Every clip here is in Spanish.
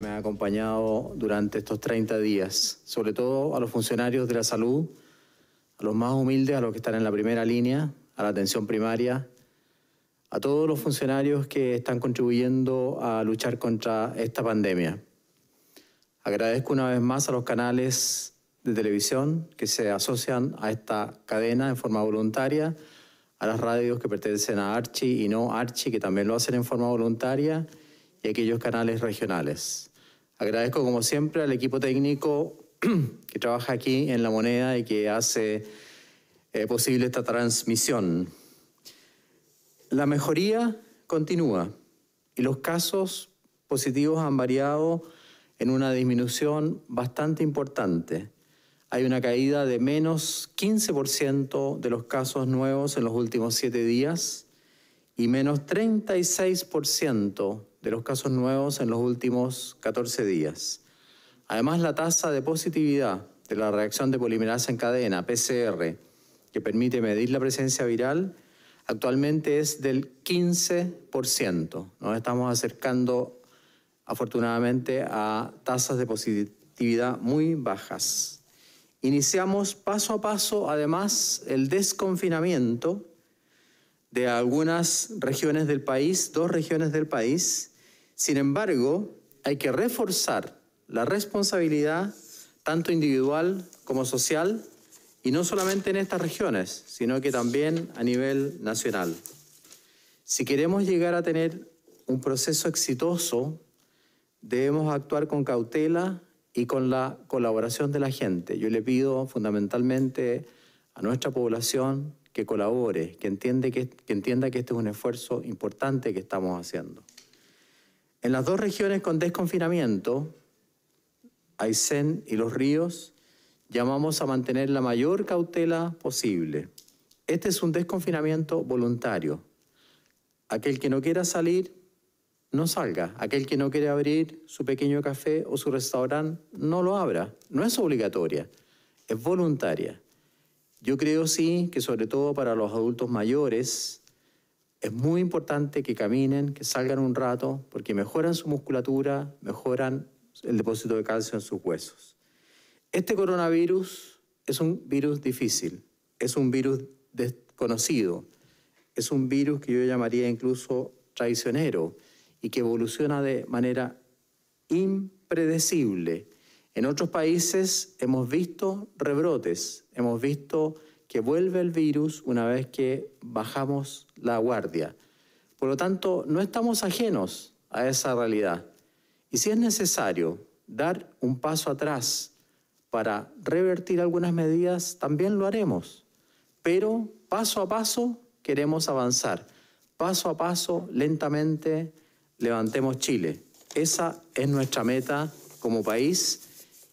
Me ha acompañado durante estos 30 días, sobre todo a los funcionarios de la salud, a los más humildes, a los que están en la primera línea, a la atención primaria, a todos los funcionarios que están contribuyendo a luchar contra esta pandemia. Agradezco una vez más a los canales de televisión que se asocian a esta cadena en forma voluntaria, a las radios que pertenecen a Archi y no Archi, que también lo hacen en forma voluntaria, y aquellos canales regionales. Agradezco como siempre al equipo técnico que trabaja aquí en La Moneda y que hace eh, posible esta transmisión. La mejoría continúa y los casos positivos han variado en una disminución bastante importante. Hay una caída de menos 15% de los casos nuevos en los últimos siete días y menos 36% los casos nuevos en los últimos 14 días. Además, la tasa de positividad de la reacción de polimerasa en cadena, PCR, que permite medir la presencia viral, actualmente es del 15%. Nos estamos acercando, afortunadamente, a tasas de positividad muy bajas. Iniciamos paso a paso, además, el desconfinamiento de algunas regiones del país, dos regiones del país. Sin embargo, hay que reforzar la responsabilidad, tanto individual como social, y no solamente en estas regiones, sino que también a nivel nacional. Si queremos llegar a tener un proceso exitoso, debemos actuar con cautela y con la colaboración de la gente. Yo le pido fundamentalmente a nuestra población que colabore, que, entiende que, entienda que este es un esfuerzo importante que estamos haciendo. En las dos regiones con desconfinamiento, Aysén y Los Ríos, llamamos a mantener la mayor cautela posible. Este es un desconfinamiento voluntario. Aquel que no quiera salir, no salga. Aquel que no quiere abrir su pequeño café o su restaurante, no lo abra. No es obligatoria, es voluntaria. Yo creo sí que sobre todo para los adultos mayores es muy importante que caminen, que salgan un rato, porque mejoran su musculatura, mejoran el depósito de calcio en sus huesos. Este coronavirus es un virus difícil, es un virus desconocido, es un virus que yo llamaría incluso traicionero y que evoluciona de manera impredecible en otros países hemos visto rebrotes, hemos visto que vuelve el virus una vez que bajamos la guardia. Por lo tanto, no estamos ajenos a esa realidad. Y si es necesario dar un paso atrás para revertir algunas medidas, también lo haremos. Pero paso a paso queremos avanzar. Paso a paso, lentamente, levantemos Chile. Esa es nuestra meta como país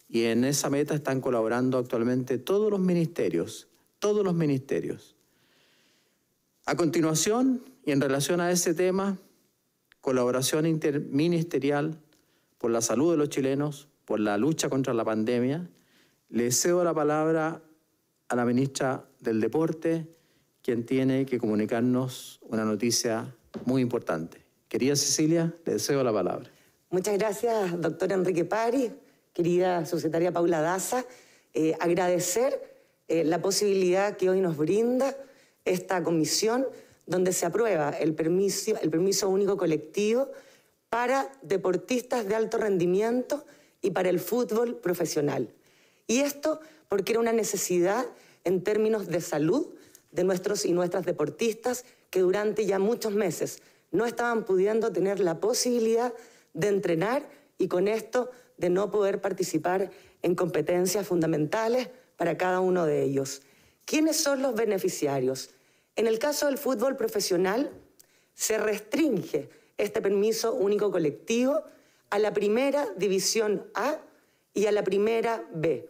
y en esa meta están colaborando actualmente todos los ministerios, todos los ministerios. A continuación, y en relación a ese tema, colaboración interministerial por la salud de los chilenos, por la lucha contra la pandemia, le cedo la palabra a la ministra del Deporte, quien tiene que comunicarnos una noticia muy importante. Querida Cecilia, le deseo la palabra. Muchas gracias, doctor Enrique Pari querida subsecretaria Paula Daza, eh, agradecer eh, la posibilidad que hoy nos brinda esta comisión donde se aprueba el permiso, el permiso único colectivo para deportistas de alto rendimiento y para el fútbol profesional. Y esto porque era una necesidad en términos de salud de nuestros y nuestras deportistas que durante ya muchos meses no estaban pudiendo tener la posibilidad de entrenar y con esto de no poder participar en competencias fundamentales para cada uno de ellos. ¿Quiénes son los beneficiarios? En el caso del fútbol profesional, se restringe este permiso único colectivo a la primera división A y a la primera B.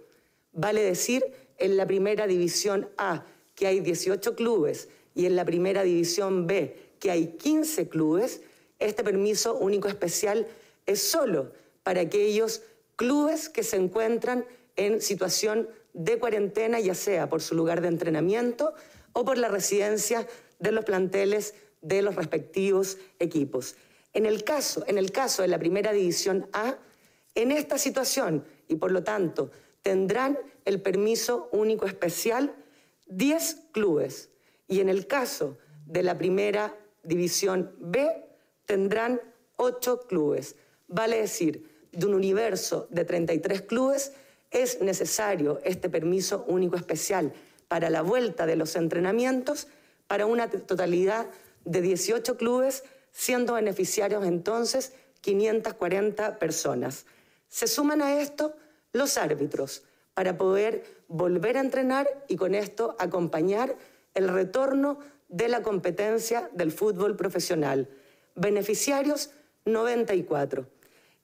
Vale decir, en la primera división A, que hay 18 clubes, y en la primera división B, que hay 15 clubes, este permiso único especial es solo para aquellos clubes que se encuentran en situación de cuarentena, ya sea por su lugar de entrenamiento o por la residencia de los planteles de los respectivos equipos. En el caso, en el caso de la primera división A, En esta situación, y por lo tanto, tendrán el permiso único especial 10 clubes. Y en el caso de la primera división B, tendrán 8 clubes. Vale decir, de un universo de 33 clubes, es necesario este permiso único especial para la vuelta de los entrenamientos para una totalidad de 18 clubes, siendo beneficiarios entonces 540 personas. Se suman a esto los árbitros para poder volver a entrenar y con esto acompañar el retorno de la competencia del fútbol profesional. Beneficiarios 94.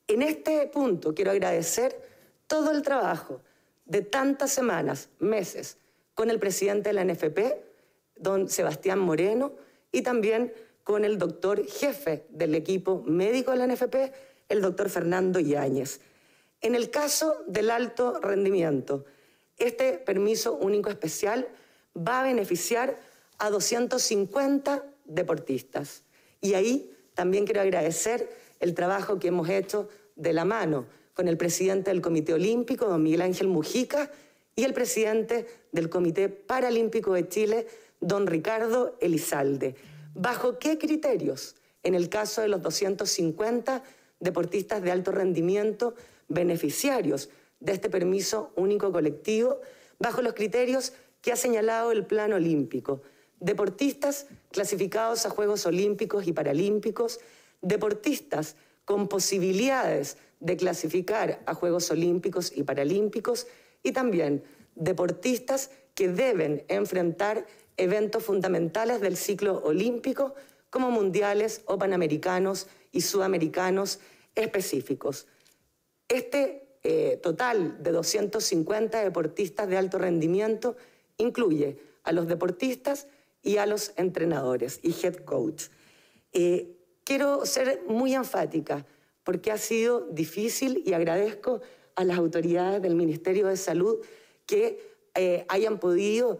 En este punto quiero agradecer todo el trabajo de tantas semanas, meses, con el presidente de la NFP, don Sebastián Moreno, y también con el doctor jefe del equipo médico de la NFP, el doctor Fernando Yáñez. En el caso del alto rendimiento, este permiso único especial va a beneficiar a 250 deportistas. Y ahí también quiero agradecer el trabajo que hemos hecho de la mano con el presidente del Comité Olímpico, don Miguel Ángel Mujica, y el presidente del Comité Paralímpico de Chile, don Ricardo Elizalde. ¿Bajo qué criterios? En el caso de los 250 deportistas de alto rendimiento beneficiarios de este permiso único colectivo, bajo los criterios que ha señalado el Plan Olímpico. Deportistas clasificados a Juegos Olímpicos y Paralímpicos, deportistas con posibilidades de clasificar a Juegos Olímpicos y Paralímpicos y también deportistas que deben enfrentar eventos fundamentales del ciclo olímpico como mundiales o panamericanos y sudamericanos específicos. Este eh, total de 250 deportistas de alto rendimiento incluye a los deportistas y a los entrenadores y head coach. Eh, quiero ser muy enfática porque ha sido difícil y agradezco a las autoridades del Ministerio de Salud que eh, hayan podido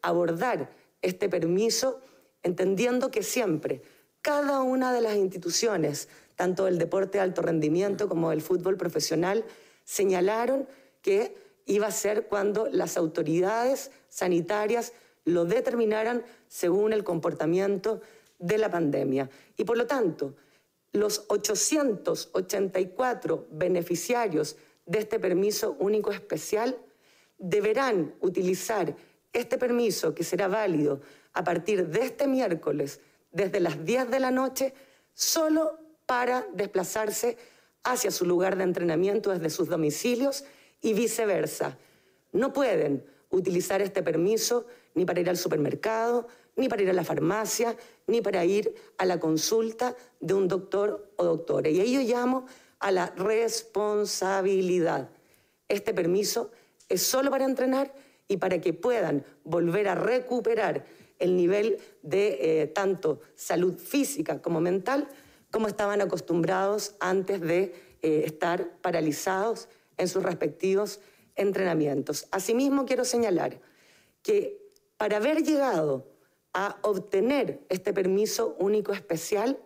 abordar este permiso, entendiendo que siempre cada una de las instituciones, tanto del deporte de alto rendimiento como del fútbol profesional, señalaron que iba a ser cuando las autoridades sanitarias lo determinaran según el comportamiento de la pandemia. Y por lo tanto, los 884 beneficiarios de este permiso único especial deberán utilizar este permiso, que será válido a partir de este miércoles, desde las 10 de la noche, solo para desplazarse hacia su lugar de entrenamiento desde sus domicilios y viceversa. No pueden utilizar este permiso ni para ir al supermercado, ni para ir a la farmacia, ni para ir a la consulta de un doctor o doctora. Y ahí yo llamo a la responsabilidad. Este permiso es solo para entrenar y para que puedan volver a recuperar el nivel de eh, tanto salud física como mental como estaban acostumbrados antes de eh, estar paralizados en sus respectivos entrenamientos. Asimismo, quiero señalar que para haber llegado a obtener este permiso único especial,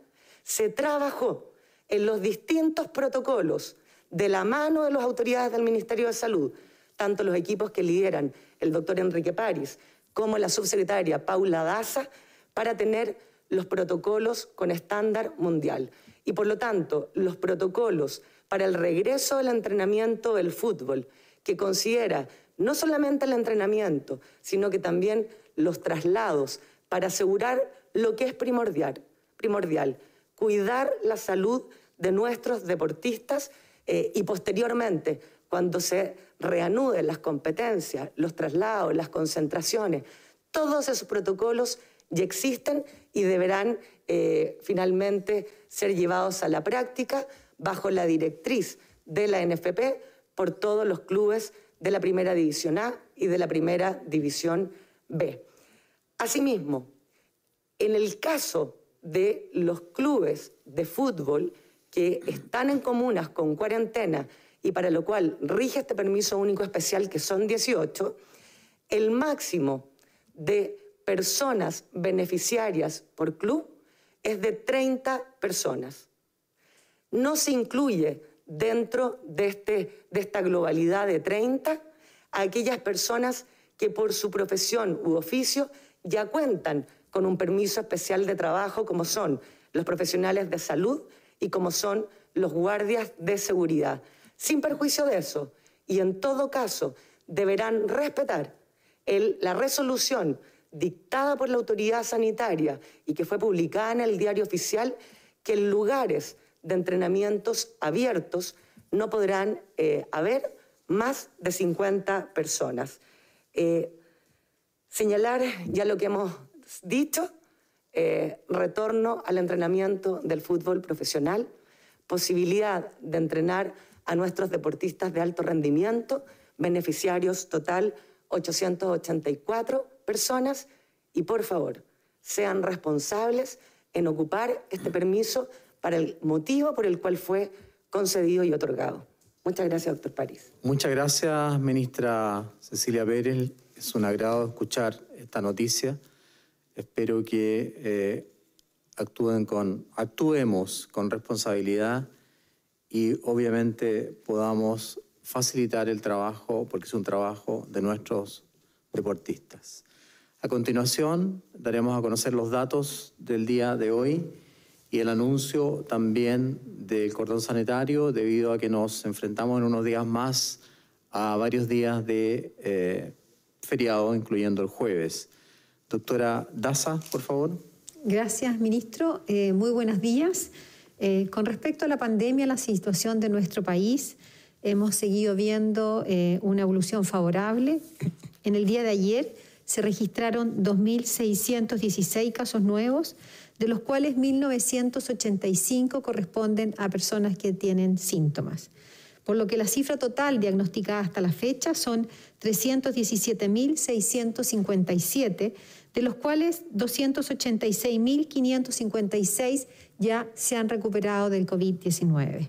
se trabajó en los distintos protocolos de la mano de las autoridades del Ministerio de Salud, tanto los equipos que lideran el doctor Enrique París como la subsecretaria Paula Daza para tener los protocolos con estándar mundial. Y por lo tanto, los protocolos para el regreso del entrenamiento del fútbol, que considera no solamente el entrenamiento, sino que también los traslados para asegurar lo que es primordial, primordial cuidar la salud de nuestros deportistas eh, y posteriormente cuando se reanuden las competencias, los traslados, las concentraciones, todos esos protocolos ya existen y deberán eh, finalmente ser llevados a la práctica bajo la directriz de la NFP por todos los clubes de la Primera División A y de la Primera División B. Asimismo, en el caso de los clubes de fútbol que están en comunas con cuarentena y para lo cual rige este permiso único especial, que son 18, el máximo de personas beneficiarias por club es de 30 personas. No se incluye dentro de, este, de esta globalidad de 30 a aquellas personas que por su profesión u oficio ya cuentan con un permiso especial de trabajo, como son los profesionales de salud y como son los guardias de seguridad. Sin perjuicio de eso, y en todo caso, deberán respetar la resolución dictada por la autoridad sanitaria y que fue publicada en el diario oficial, que en lugares de entrenamientos abiertos no podrán eh, haber más de 50 personas. Eh, señalar ya lo que hemos dicho, eh, retorno al entrenamiento del fútbol profesional, posibilidad de entrenar a nuestros deportistas de alto rendimiento, beneficiarios total 884 personas y por favor, sean responsables en ocupar este permiso para el motivo por el cual fue concedido y otorgado. Muchas gracias, doctor París. Muchas gracias, ministra Cecilia Pérez. Es un agrado escuchar esta noticia. Espero que eh, actúen con, actuemos con responsabilidad y obviamente podamos facilitar el trabajo, porque es un trabajo de nuestros deportistas. A continuación, daremos a conocer los datos del día de hoy y el anuncio también del cordón sanitario, debido a que nos enfrentamos en unos días más a varios días de eh, feriado, incluyendo el jueves. Doctora Daza, por favor. Gracias, ministro. Eh, muy buenos días. Eh, con respecto a la pandemia, la situación de nuestro país, hemos seguido viendo una evolución favorable. En el día de ayer se registraron 2.616 casos nuevos, de los cuales 1.985 corresponden a personas que tienen síntomas. Por lo que la cifra total diagnosticada hasta la fecha son 317.657, de los cuales 286.556 ya se han recuperado del COVID-19.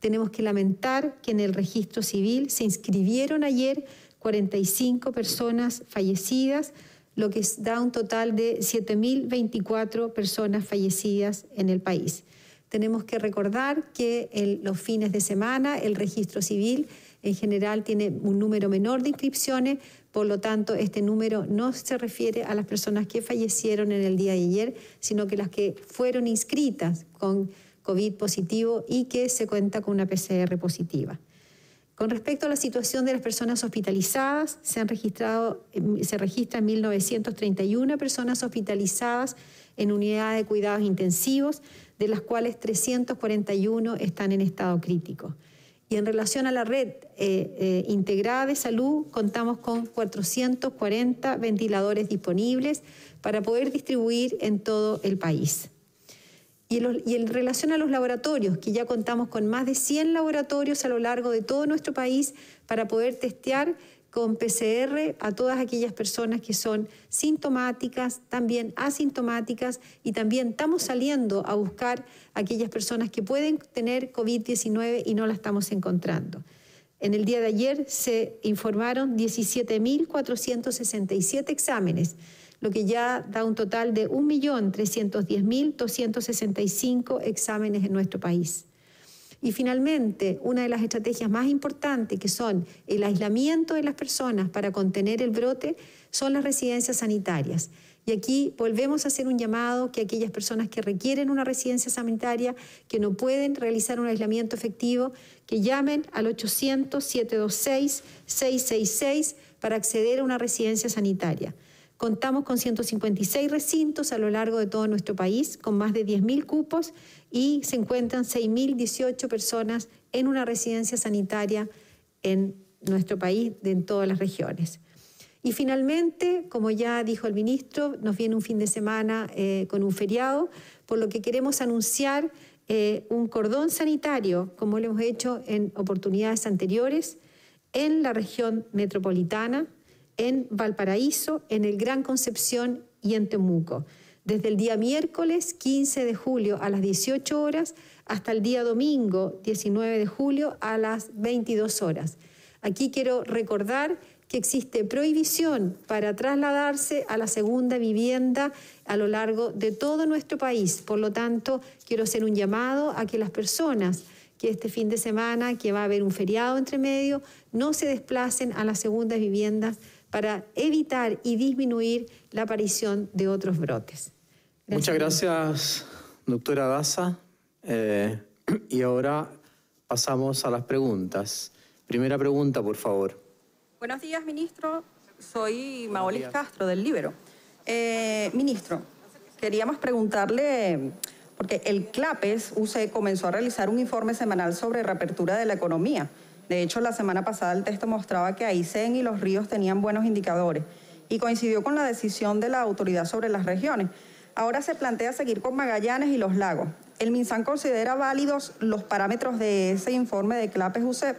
Tenemos que lamentar que en el registro civil se inscribieron ayer 45 personas fallecidas, lo que da un total de 7.024 personas fallecidas en el país. Tenemos que recordar que en los fines de semana el registro civil en general tiene un número menor de inscripciones, por lo tanto este número no se refiere a las personas que fallecieron en el día de ayer, sino que las que fueron inscritas con COVID positivo y que se cuenta con una PCR positiva. Con respecto a la situación de las personas hospitalizadas, se, han registrado, se registran 1.931 personas hospitalizadas en unidades de cuidados intensivos, de las cuales 341 están en estado crítico. Y en relación a la red eh, eh, integrada de salud, contamos con 440 ventiladores disponibles para poder distribuir en todo el país. Y en, relación a los laboratorios, que ya contamos con más de 100 laboratorios a lo largo de todo nuestro país para poder testear con PCR a todas aquellas personas que son sintomáticas, también asintomáticas y también estamos saliendo a buscar aquellas personas que pueden tener COVID-19 y no la estamos encontrando. En el día de ayer se informaron 17.467 exámenes lo que ya da un total de 1.310.265 exámenes en nuestro país. Y finalmente, una de las estrategias más importantes, que son el aislamiento de las personas para contener el brote, son las residencias sanitarias. Y aquí volvemos a hacer un llamado que aquellas personas que requieren una residencia sanitaria, que no pueden realizar un aislamiento efectivo, que llamen al 800-726-666 para acceder a una residencia sanitaria. Contamos con 156 recintos a lo largo de todo nuestro país, con más de 10.000 cupos y se encuentran 6.018 personas en una residencia sanitaria en nuestro país, en todas las regiones. Y finalmente, como ya dijo el ministro, nos viene un fin de semana eh, con un feriado, por lo que queremos anunciar eh, un cordón sanitario, como lo hemos hecho en oportunidades anteriores, en la región metropolitana, en Valparaíso, en el Gran Concepción y en Temuco, desde el día miércoles 15 de julio a las 18 horas hasta el día domingo 19 de julio a las 22 horas. Aquí quiero recordar que existe prohibición para trasladarse a la segunda vivienda a lo largo de todo nuestro país. Por lo tanto, quiero hacer un llamado a que las personas que este fin de semana, que va a haber un feriado entre medio, no se desplacen a las segundas viviendas para evitar y disminuir la aparición de otros brotes. Muchas gracias, doctora Daza. Eh, y ahora pasamos a las preguntas. Primera pregunta, por favor. Buenos días, ministro. Soy Maolis Castro, del Libero. Eh, ministro, queríamos preguntarle, porque el CLAPES UC comenzó a realizar un informe semanal sobre reapertura de la economía. De hecho, la semana pasada el texto mostraba que Aysén y los ríos tenían buenos indicadores y coincidió con la decisión de la autoridad sobre las regiones. Ahora se plantea seguir con Magallanes y los lagos. El MinSAN considera válidos los parámetros de ese informe de CLAPES UC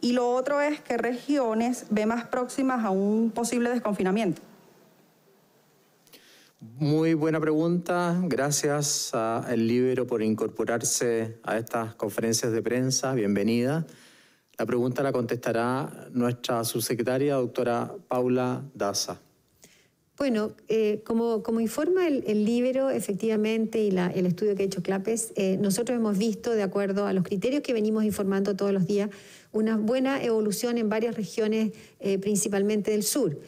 y lo otro es qué regiones ve más próximas a un posible desconfinamiento. Muy buena pregunta. Gracias a El Libero por incorporarse a estas conferencias de prensa. Bienvenida. La pregunta la contestará nuestra subsecretaria, doctora Paula Daza. Bueno, eh, como, como, informa el, el, Libero, efectivamente, y el estudio que ha hecho CLAPES, eh, nosotros hemos visto, de acuerdo a los criterios que venimos informando todos los días, una buena evolución en varias regiones, eh, principalmente del sur.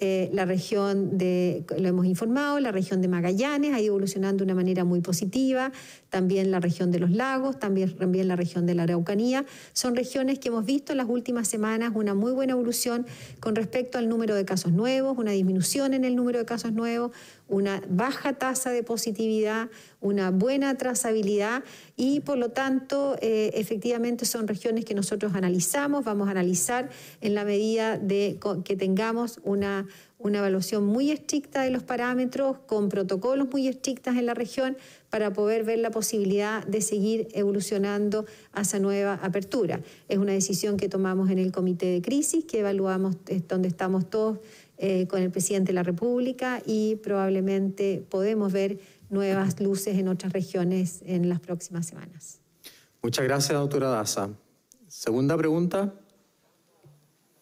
Eh, la región de, lo hemos informado, la región de Magallanes ha ido evolucionando de una manera muy positiva, también la región de los lagos, también, también la región de la Araucanía. Son regiones que hemos visto en las últimas semanas una muy buena evolución con respecto al número de casos nuevos, una disminución en el número de casos nuevos, una baja tasa de positividad, una buena trazabilidad y por lo tanto eh, efectivamente son regiones que nosotros analizamos, vamos a analizar en la medida de que tengamos una, una evaluación muy estricta de los parámetros, con protocolos muy estrictas en la región, para poder ver la posibilidad de seguir evolucionando hacia nueva apertura. Es una decisión que tomamos en el comité de crisis, que evaluamos donde estamos todos eh, con el presidente de la República y probablemente podemos ver nuevas luces en otras regiones en las próximas semanas. Muchas gracias, doctora Daza. Segunda pregunta.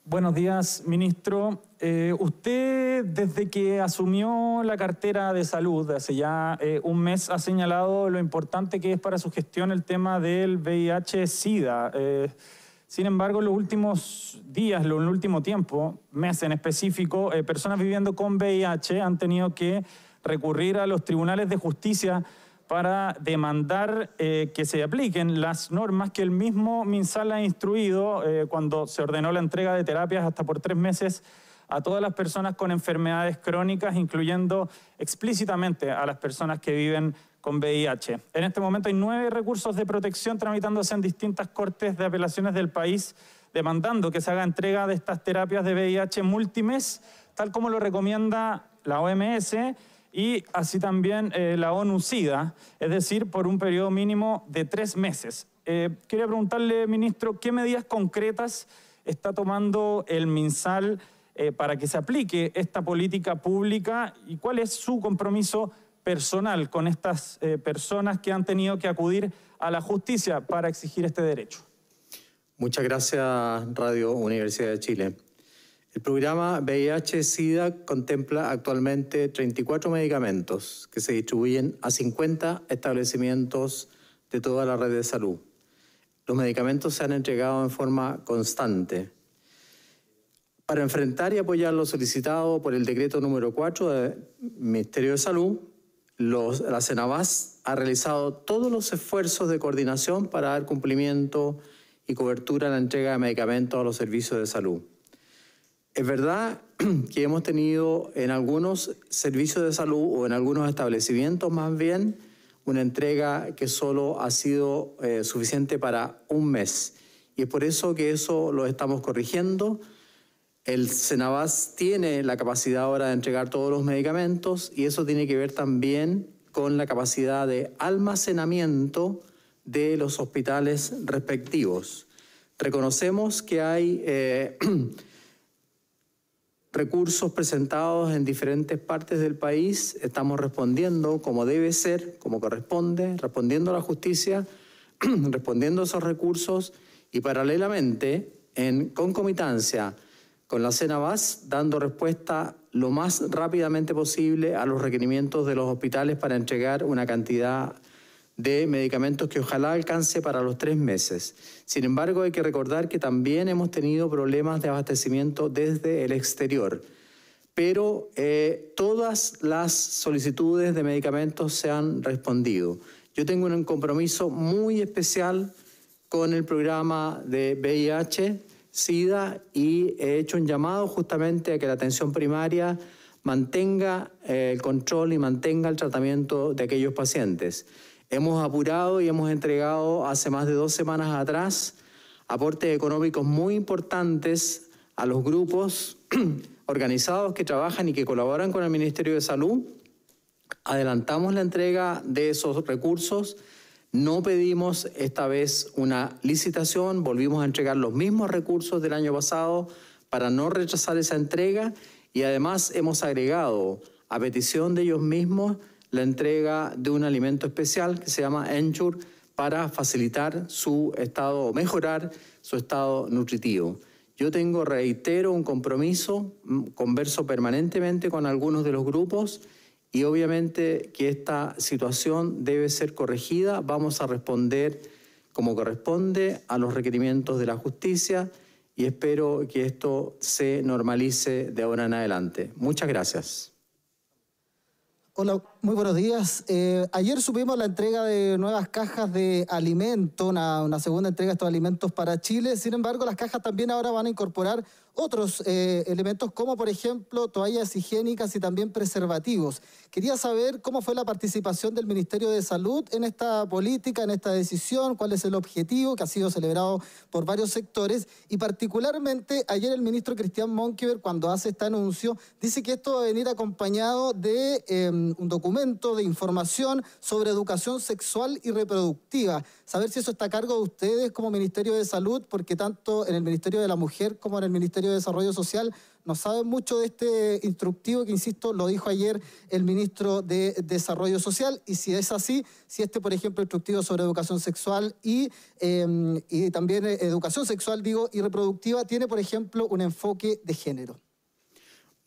Buenos días, ministro. Eh, usted, desde que asumió la cartera de salud hace ya eh, un mes, ha señalado lo importante que es para su gestión el tema del VIH-Sida. Sin embargo, en los últimos días, en el último tiempo, meses en específico, eh, personas viviendo con VIH han tenido que recurrir a los tribunales de justicia para demandar eh, que se apliquen las normas que el mismo MinSal ha instruido eh, cuando se ordenó la entrega de terapias hasta por tres meses a todas las personas con enfermedades crónicas, incluyendo explícitamente a las personas que viven con VIH. En este momento hay nueve recursos de protección tramitándose en distintas cortes de apelaciones del país, demandando que se haga entrega de estas terapias de VIH multimes, tal como lo recomienda la OMS y así también eh, la ONU-SIDA, es decir, por un periodo mínimo de tres meses. Eh, quería preguntarle, ministro, ¿qué medidas concretas está tomando el MinSal eh, para que se aplique esta política pública y cuál es su compromiso personal con estas eh, personas que han tenido que acudir a la justicia para exigir este derecho. Muchas gracias, Radio Universidad de Chile. El programa VIH-Sida contempla actualmente 34 medicamentos que se distribuyen a 50 establecimientos de toda la red de salud. Los medicamentos se han entregado en forma constante. Para enfrentar y apoyar lo solicitado por el decreto número 4 del Ministerio de Salud, la Senabas ha realizado todos los esfuerzos de coordinación para dar cumplimiento y cobertura a la entrega de medicamentos a los servicios de salud. Es verdad que hemos tenido en algunos servicios de salud o en algunos establecimientos más bien una entrega que solo ha sido eh, suficiente para un mes. Y es por eso que eso lo estamos corrigiendo el Senabas tiene la capacidad ahora de entregar todos los medicamentos y eso tiene que ver también con la capacidad de almacenamiento de los hospitales respectivos. Reconocemos que hay eh, recursos presentados en diferentes partes del país, estamos respondiendo como debe ser, como corresponde, respondiendo a la justicia, respondiendo a esos recursos y paralelamente, en concomitancia, con la CENAVAS dando respuesta lo más rápidamente posible a los requerimientos de los hospitales para entregar una cantidad de medicamentos que ojalá alcance para los tres meses. Sin embargo, hay que recordar que también hemos tenido problemas de abastecimiento desde el exterior, pero eh, todas las solicitudes de medicamentos se han respondido. Yo tengo un compromiso muy especial con el programa de VIH, SIDA y he hecho un llamado justamente a que la atención primaria mantenga eh, el control y mantenga el tratamiento de aquellos pacientes. Hemos apurado y hemos entregado hace más de dos semanas atrás aportes económicos muy importantes a los grupos organizados que trabajan y que colaboran con el Ministerio de Salud. Adelantamos la entrega de esos recursos. No pedimos esta vez una licitación, volvimos a entregar los mismos recursos del año pasado para no rechazar esa entrega y además hemos agregado a petición de ellos mismos la entrega de un alimento especial que se llama Ensure para facilitar su estado o mejorar su estado nutritivo. Yo tengo, reitero, un compromiso, mm, converso permanentemente con algunos de los grupos y obviamente que esta situación debe ser corregida. Vamos a responder como corresponde a los requerimientos de la justicia y espero que esto se normalice de ahora en adelante. Muchas gracias. Hola, muy buenos días. Eh, ayer subimos la entrega de nuevas cajas de alimento, una, segunda entrega de estos alimentos para Chile. Sin embargo, las cajas también ahora van a incorporar otros eh, elementos como por ejemplo toallas higiénicas y también preservativos. Quería saber cómo fue la participación del Ministerio de Salud en esta política, en esta decisión, cuál es el objetivo que ha sido celebrado por varios sectores y particularmente ayer el ministro Cristian Monkever cuando hace este anuncio dice que esto va a venir acompañado de em, un documento de información sobre educación sexual y reproductiva. Saber si eso está a cargo de ustedes como Ministerio de Salud, porque tanto en el Ministerio de la Mujer como en el Ministerio de Desarrollo Social no saben mucho de este instructivo que, insisto, lo dijo ayer el ministro de Desarrollo Social. Y si es así, si este, por ejemplo, instructivo sobre educación sexual y, em, y también eh, educación sexual, digo, y reproductiva, tiene, por ejemplo, un enfoque de género.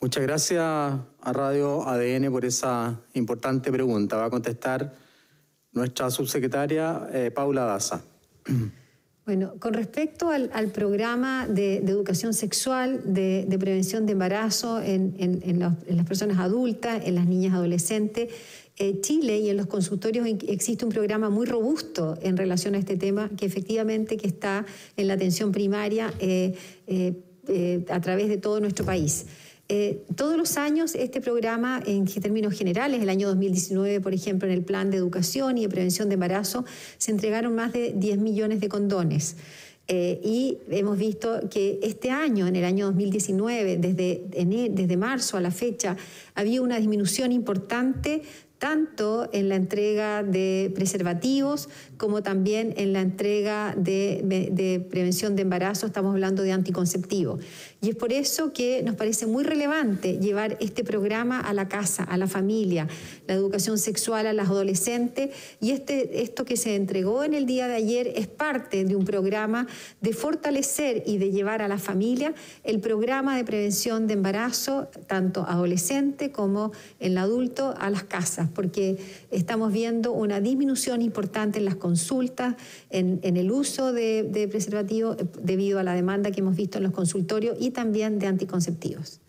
Muchas gracias a Radio ADN por esa importante pregunta. Va a contestar nuestra subsecretaria eh, Paula Daza. Bueno, con respecto al, programa de, educación sexual, de, prevención de embarazo en, las personas adultas, en las niñas adolescentes, eh, Chile y en los consultorios existe un programa muy robusto en relación a este tema que efectivamente que está en la atención primaria eh, eh, a través de todo nuestro país. Eh, todos los años este programa, en términos generales, el año 2019, por ejemplo, en el plan de educación y de prevención de embarazo, se entregaron más de 10 millones de condones. Eh, y hemos visto que este año, en el año 2019, desde, desde marzo a la fecha, había una disminución importante tanto en la entrega de preservativos como también en la entrega de, prevención de embarazo, estamos hablando de anticonceptivo. Y es por eso que nos parece muy relevante llevar este programa a la casa, a la familia, la educación sexual a las adolescentes. Y este, esto que se entregó en el día de ayer es parte de un programa de fortalecer y de llevar a la familia el programa de prevención de embarazo, tanto adolescente como en el adulto, a las casas, porque estamos viendo una disminución importante en las consultas, en, el uso de, de preservativos eh, debido a la demanda que hemos visto en los consultorios también de anticonceptivos.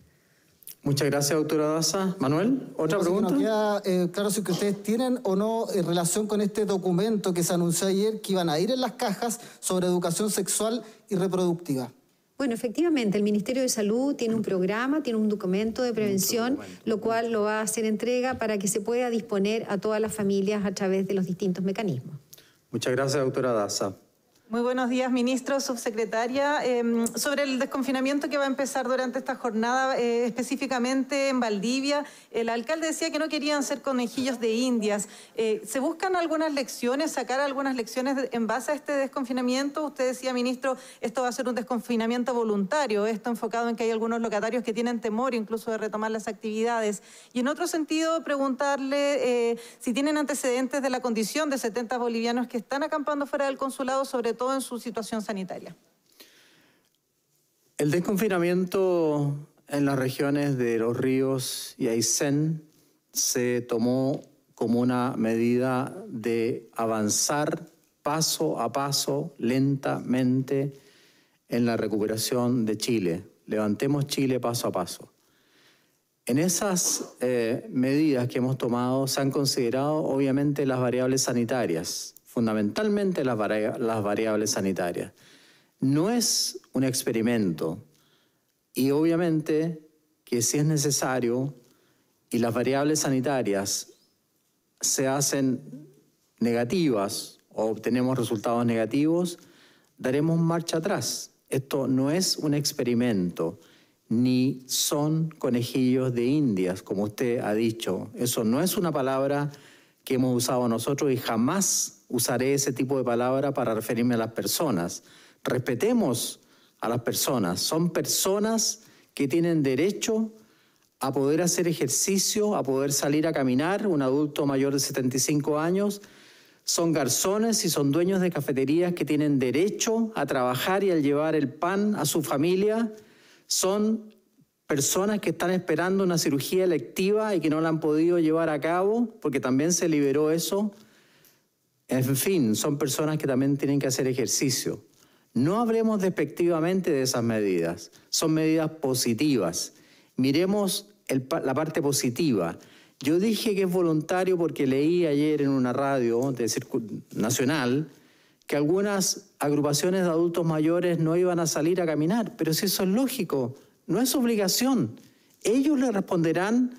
Muchas gracias, doctora Daza. Manuel, ¿otra pregunta? queda eh, claro si que ustedes tienen o no en relación con este documento que se anunció ayer que iban a ir en las cajas sobre educación sexual y reproductiva. Bueno, efectivamente, el Ministerio de Salud tiene un programa, tiene un documento de prevención, lo cual lo va a hacer entrega para que se pueda disponer a todas las familias a través de los distintos mecanismos. Muchas gracias, doctora Daza. Muy buenos días, ministro, subsecretaria. Em, sobre el desconfinamiento que va a empezar durante esta jornada, eh, específicamente en Valdivia, el alcalde decía que no querían ser conejillos de indias. Eh, ¿Se buscan algunas lecciones, sacar algunas lecciones en base a este desconfinamiento? Usted decía, ministro, esto va a ser un desconfinamiento voluntario, esto enfocado en que hay algunos locatarios que tienen temor incluso de retomar las actividades. Y en otro sentido, preguntarle eh, si tienen antecedentes de la condición de 70 bolivianos que están acampando fuera del consulado, sobre todo en su situación sanitaria. El desconfinamiento en las regiones de Los Ríos y Aysén se tomó como una medida de avanzar paso a paso, lentamente, en la recuperación de Chile. Levantemos Chile paso a paso. En esas eh, medidas que hemos tomado se han considerado obviamente las variables sanitarias, fundamentalmente las, variables sanitarias. No es un experimento y obviamente que si es necesario y las variables sanitarias se hacen negativas o obtenemos resultados negativos, daremos marcha atrás. Esto no es un experimento, ni son conejillos de indias, como usted ha dicho. Eso no es una palabra que hemos usado nosotros y jamás usaré ese tipo de palabra para referirme a las personas. Respetemos a las personas. Son personas que tienen derecho a poder hacer ejercicio, a poder salir a caminar, un adulto mayor de 75 años. Son garzones y son dueños de cafeterías que tienen derecho a trabajar y a llevar el pan a su familia. Son personas que están esperando una cirugía electiva y que no la han podido llevar a cabo porque también se liberó eso. En fin, son personas que también tienen que hacer ejercicio. No hablemos despectivamente de esas medidas, son medidas positivas. Miremos la parte positiva. Yo dije que es voluntario porque leí ayer en una radio nacional que algunas agrupaciones de adultos mayores no iban a salir a caminar, pero si eso es lógico, no es obligación. Ellos le responderán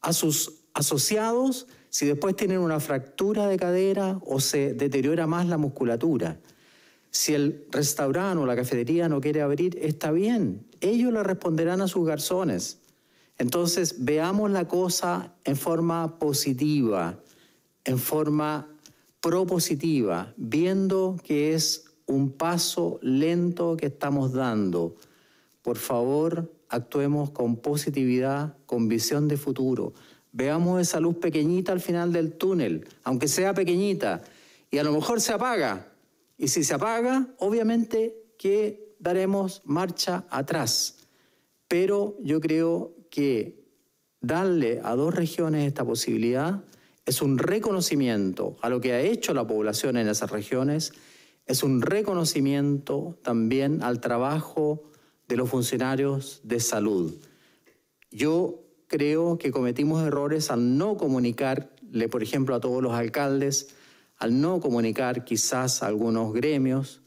a sus asociados si después tienen una fractura de cadera o se deteriora más la musculatura. Si el restaurante o la cafetería no quiere abrir, está bien. Ellos le responderán a sus garzones. Entonces, veamos la cosa en forma positiva, en forma propositiva, viendo que es un paso lento que estamos dando. Por favor, actuemos con positividad, con visión de futuro. Veamos esa luz pequeñita al final del túnel, aunque sea pequeñita, y a lo mejor se apaga, y si se apaga, obviamente que daremos marcha atrás. Pero yo creo que darle a dos regiones esta posibilidad es un reconocimiento a lo que ha hecho la población en esas regiones, es un reconocimiento también al trabajo de los funcionarios de salud. Yo creo que cometimos errores al no comunicarle, por ejemplo, a todos los alcaldes, al no comunicar quizás a algunos gremios,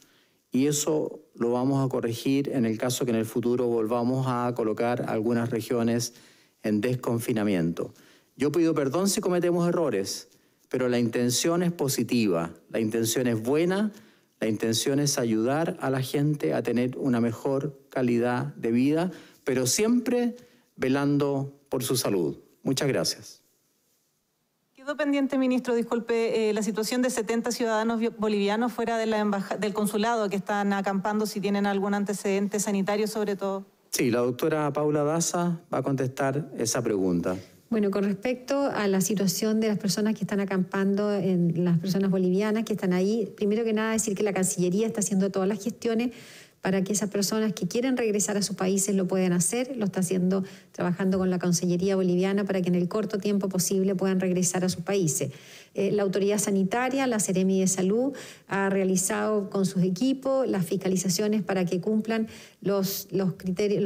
y eso lo vamos a corregir en el caso que en el futuro volvamos a colocar algunas regiones en desconfinamiento. Yo pido perdón si cometemos errores, pero la intención es positiva, la intención es buena, la intención es ayudar a la gente a tener una mejor calidad de vida, pero siempre velando por su salud. Muchas gracias. Quedó pendiente, ministro, disculpe, eh, la situación de 70 ciudadanos bolivianos fuera de la del consulado que están acampando, si tienen algún antecedente sanitario sobre todo. Sí, la doctora Paula Daza va a contestar esa pregunta. Bueno, con respecto a la situación de las personas que están acampando, en las personas bolivianas que están ahí, primero que nada decir que la Cancillería está haciendo todas las gestiones para que esas personas que quieren regresar a sus países lo puedan hacer. Lo está haciendo trabajando con la Consellería Boliviana para que en el corto tiempo posible puedan regresar a sus países. Eh, la autoridad sanitaria, la Seremi de Salud, ha realizado con sus equipos las fiscalizaciones para que cumplan los, los criterios,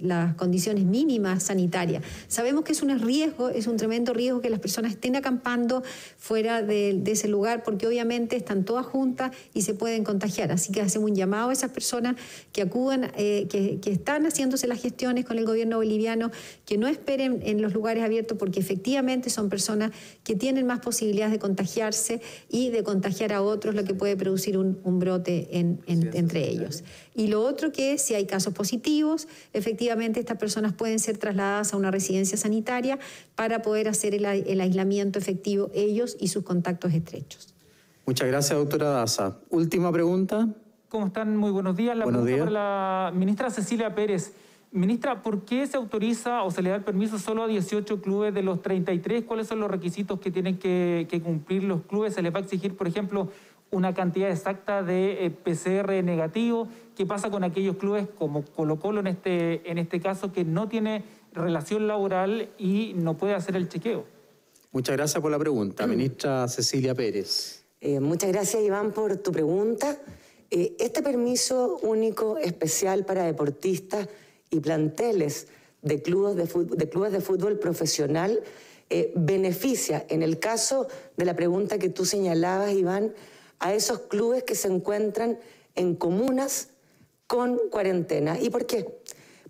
las condiciones mínimas sanitarias. Sabemos que es un riesgo, es un tremendo riesgo que las personas estén acampando fuera de, ese lugar porque obviamente están todas juntas y se pueden contagiar. Así que hacemos un llamado a esas personas que acudan, eh, que, que están haciéndose las gestiones con el gobierno boliviano, que no esperen en los lugares abiertos porque efectivamente son personas que tienen más posibilidades posibilidades de contagiarse y de contagiar a otros, lo que puede producir un, brote entre ellos. Y lo otro que si hay casos positivos, efectivamente estas personas pueden ser trasladadas a una residencia sanitaria para poder hacer el, aislamiento efectivo ellos y sus contactos estrechos. Muchas gracias, doctora Daza. Última pregunta. ¿Cómo están? Muy buenos días. La buenos días. para la ministra Cecilia Pérez. Ministra, ¿por qué se autoriza o se le da el permiso solo a 18 clubes de los 33? ¿Cuáles son los requisitos que tienen que, cumplir los clubes? ¿Se les va a exigir, por ejemplo, una cantidad exacta de eh, PCR negativo? ¿Qué pasa con aquellos clubes como Colo Colo en este, en este caso que no tiene relación laboral y no puede hacer el chequeo? Muchas gracias por la pregunta. Ministra Cecilia Pérez. Eh, muchas gracias, Iván, por tu pregunta. Eh, este permiso único especial para deportistas y planteles de clubes de fútbol, de clubes de fútbol profesional eh, beneficia, en el caso de la pregunta que tú señalabas, Iván, a esos clubes que se encuentran en comunas con cuarentena. ¿Y por qué?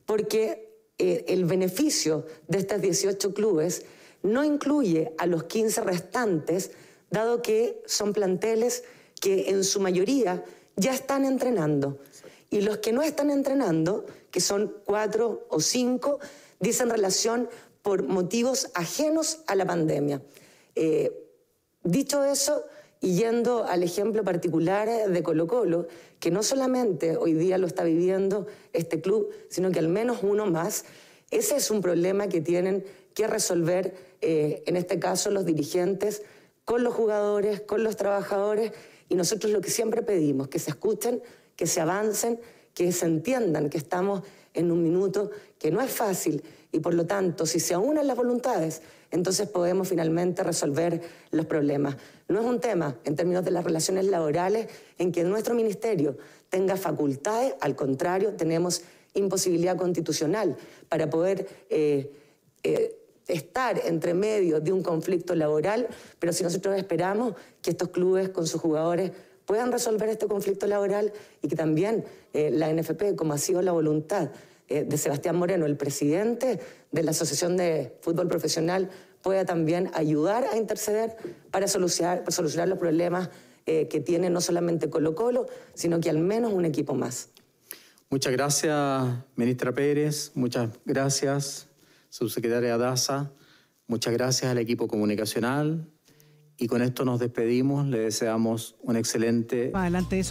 Porque eh, el beneficio de estos 18 clubes no incluye a los 15 restantes, dado que son planteles que en su mayoría ya están entrenando. Y los que no están entrenando, que son cuatro o cinco, dicen relación por motivos ajenos a la pandemia. Eh, dicho eso, y yendo al ejemplo particular de Colo Colo, que no solamente hoy día lo está viviendo este club, sino que al menos uno más, ese es un problema que tienen que resolver, eh, en este caso, los dirigentes con los jugadores, con los trabajadores, y nosotros lo que siempre pedimos, que se escuchen, que se avancen, que se entiendan que estamos en un minuto que no es fácil y por lo tanto, si se aunan las voluntades, entonces podemos finalmente resolver los problemas. No es un tema, en términos de las relaciones laborales, en que nuestro ministerio tenga facultades, al contrario, tenemos imposibilidad constitucional para poder eh, eh, estar entre medio de un conflicto laboral, pero si nosotros esperamos que estos clubes con sus jugadores puedan resolver este conflicto laboral y que también eh, la NFP, como ha sido la voluntad eh, de Sebastián Moreno, el presidente de la Asociación de Fútbol Profesional, pueda también ayudar a interceder para solucionar, solucionar los problemas eh, que tiene no solamente Colo Colo, sino que al menos un equipo más. Muchas gracias, ministra Pérez. Muchas gracias, subsecretaria Daza. Muchas gracias al equipo comunicacional. Y con esto nos despedimos. Le deseamos un excelente... Adelante eso.